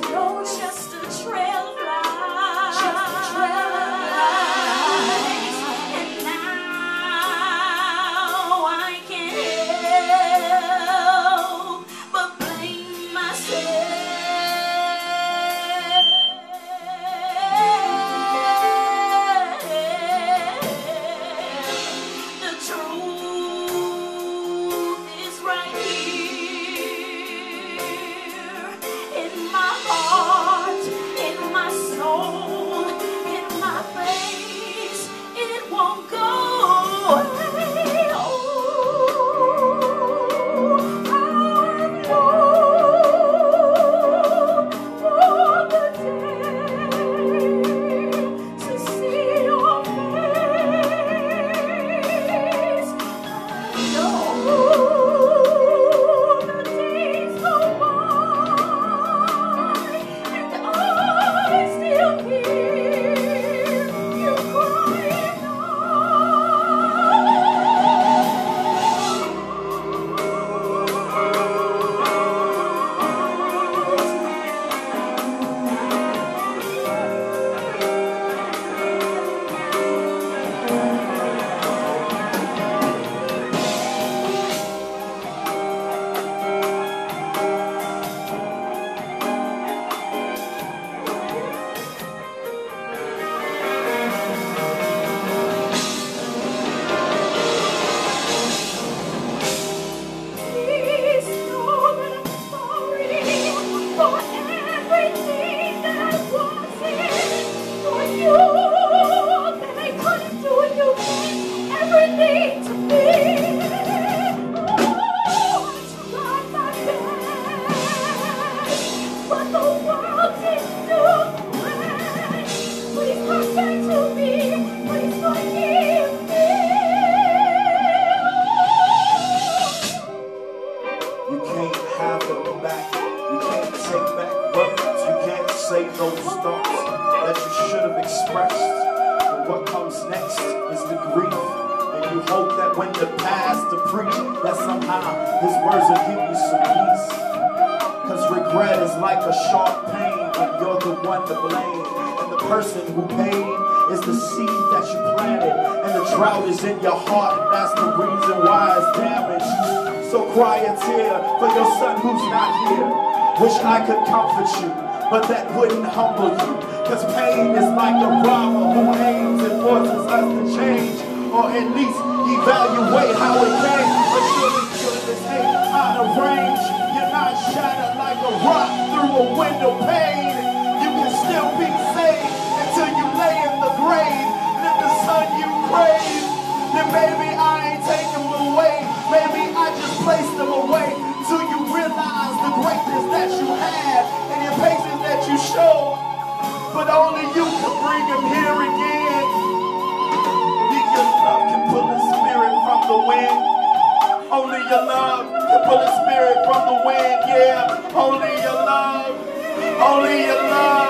no You can't have them back. You can't take back words. You can't say those thoughts that you should have expressed. But what comes next is the grief. And you hope that when the past to preach, that somehow his words will give you some peace. Cause regret is like a sharp pain when you're the one to blame. And the person who paid is the seed that you planted. And the drought is in your heart, and that's the reason why it's damaged. So cry a tear for your son who's not here. Wish I could comfort you, but that wouldn't humble you. Cause pain is like a robber who aims and forces us to change. Or at least evaluate how it came. But surely goodness ain't out of range. You're not shattered like a rock through a window pane. You can still be saved until you lay in the grave. Live the son you crave. Then maybe I ain't taking away. Maybe Just place them away till you realize the greatness that you have and the patience that you show. But only you can bring them here again. Your love can pull a spirit from the wind. Only your love can pull a spirit from the wind, yeah. Only your love, only your love